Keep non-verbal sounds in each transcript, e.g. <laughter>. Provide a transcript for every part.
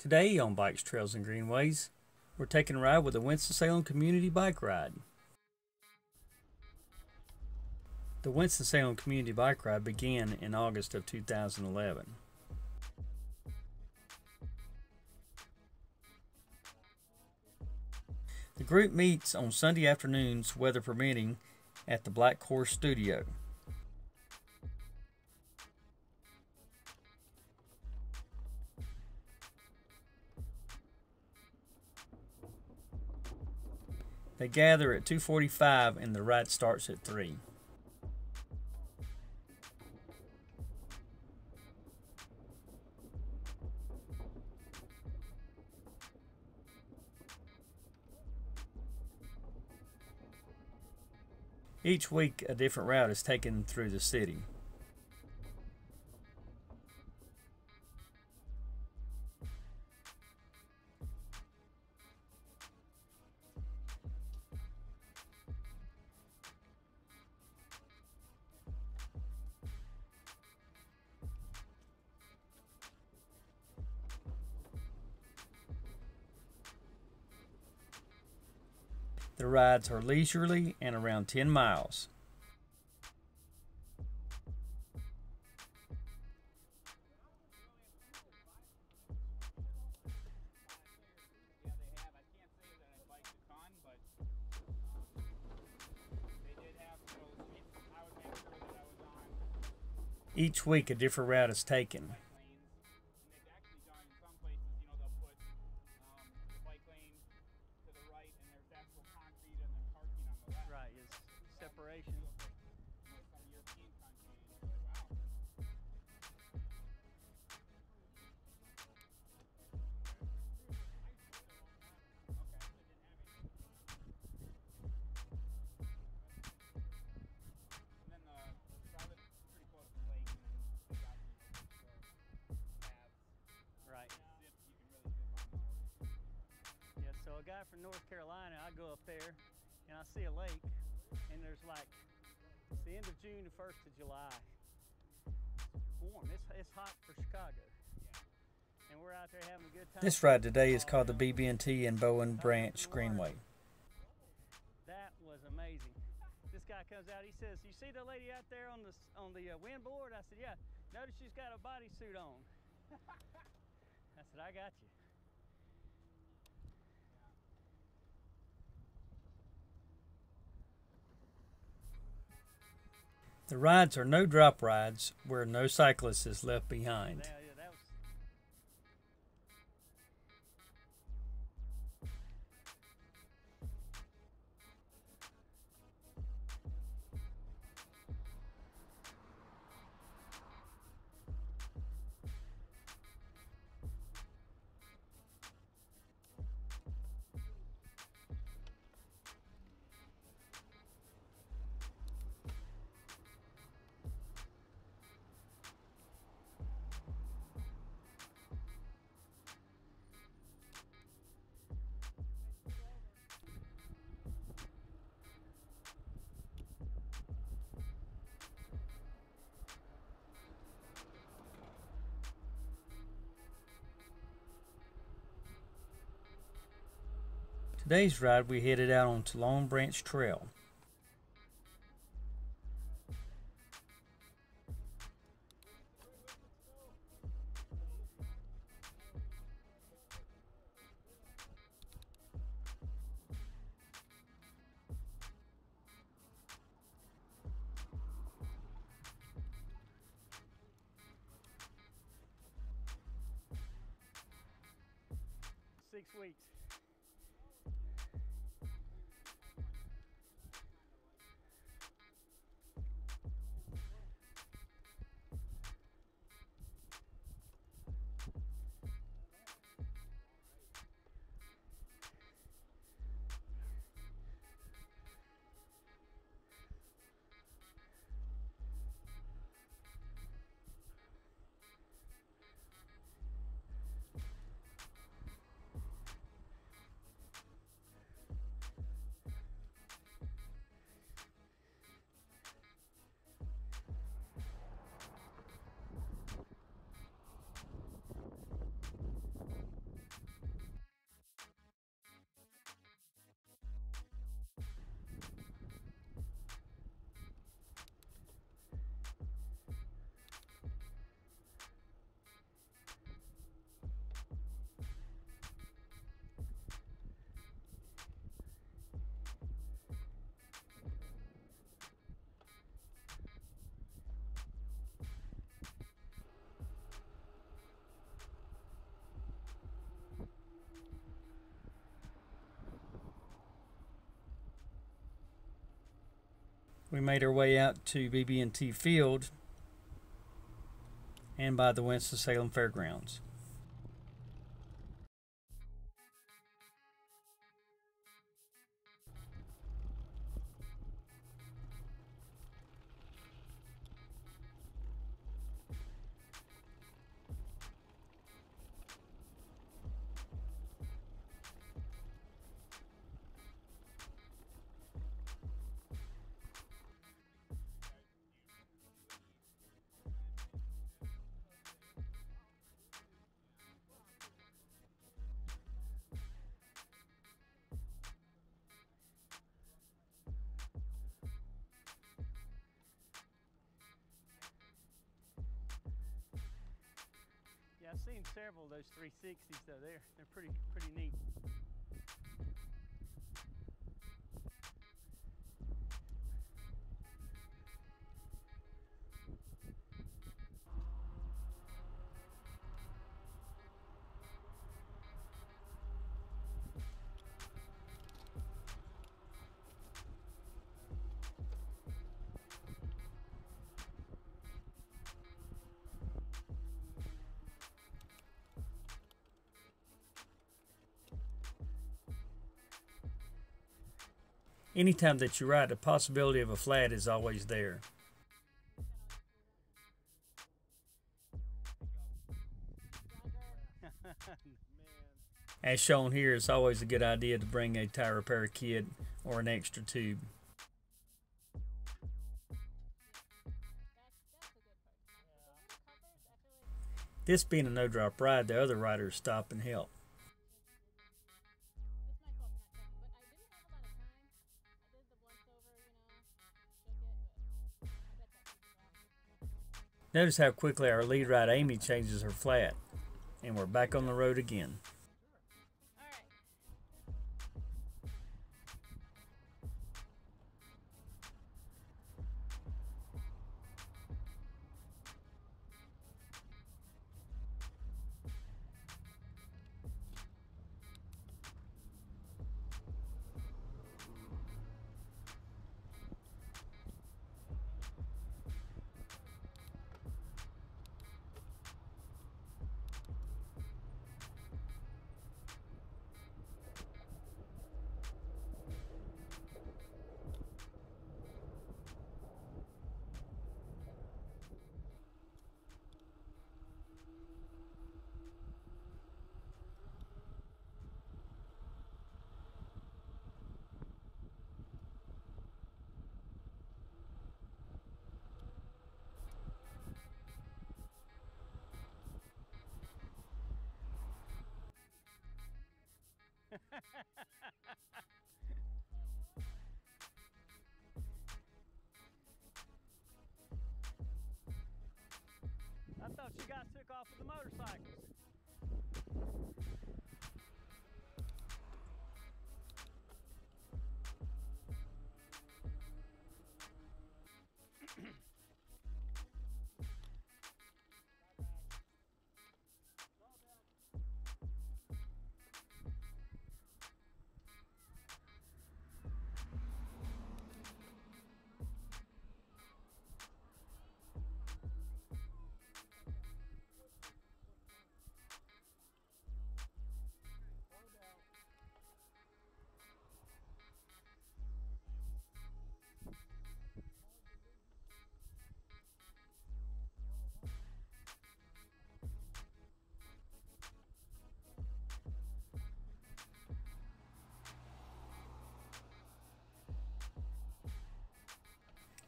Today on Bikes, Trails, and Greenways, we're taking a ride with the Winston-Salem Community Bike Ride. The Winston-Salem Community Bike Ride began in August of 2011. The group meets on Sunday afternoons, weather permitting, at the Black Horse Studio. They gather at 2:45 and the ride starts at 3. Each week a different route is taken through the city. The rides are leisurely and around 10 miles. Each week a different route is taken. A guy from North Carolina, I go up there and I see a lake, and there's like it's the end of June, the first of July. It's warm. It's it's hot for Chicago. And we're out there having a good time. This ride today is called the BB&T and Bowen Branch Greenway. That was amazing. This guy comes out. He says, "You see the lady out there on the on the uh, windboard?" I said, "Yeah." Notice she's got a bodysuit on. <laughs> I said, "I got you." The rides are no drop rides where no cyclist is left behind. Today's ride we headed out onto Long Branch Trail. Six weeks. We made our way out to BB&T Field and by the Winston-Salem Fairgrounds. Seen several of those 360s though. They're they're pretty pretty neat. Anytime that you ride, the possibility of a flat is always there. <laughs> As shown here, it's always a good idea to bring a tire repair kit or an extra tube. This being a no drop ride, the other riders stop and help. Notice how quickly our lead ride Amy changes her flat. And we're back on the road again. <laughs> I thought you guys took off with the motorcycles.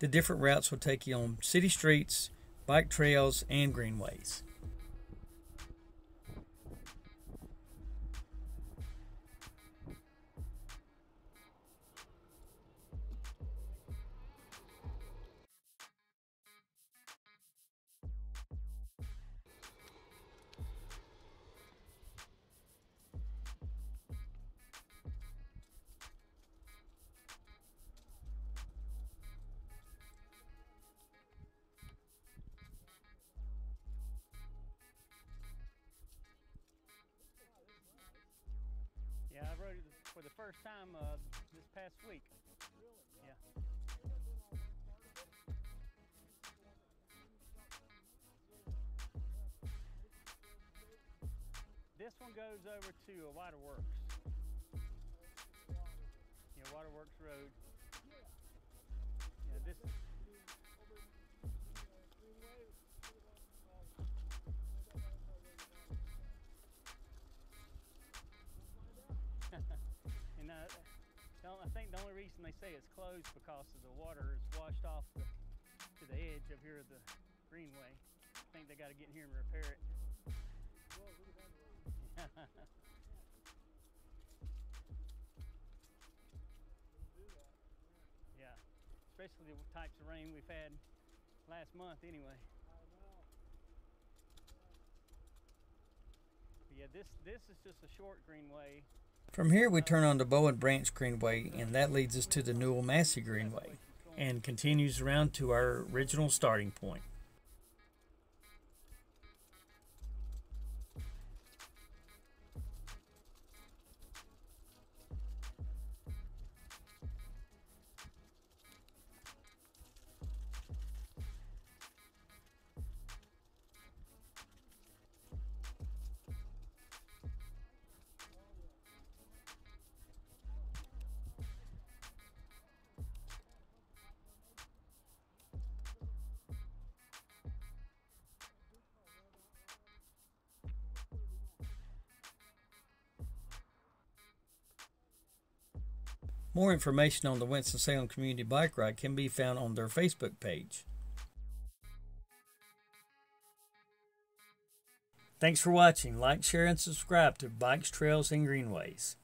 The different routes will take you on city streets, bike trails, and greenways. for the first time uh, this past week. Really? Yeah. This one goes over to a Waterworks. Yeah, Waterworks Road. Only reason they say it's closed because of the water is washed off the, to the edge of here of the greenway. I think they got to get in here and repair it. <laughs> yeah, especially the types of rain we've had last month, anyway. But yeah, this this is just a short greenway. From here, we turn on the Bowen Branch Greenway, and that leads us to the Newell Massey Greenway and continues around to our original starting point. More information on the Winston-Salem Community Bike Ride can be found on their Facebook page. Thanks for watching. Like, share, and subscribe to Bikes, Trails, and Greenways.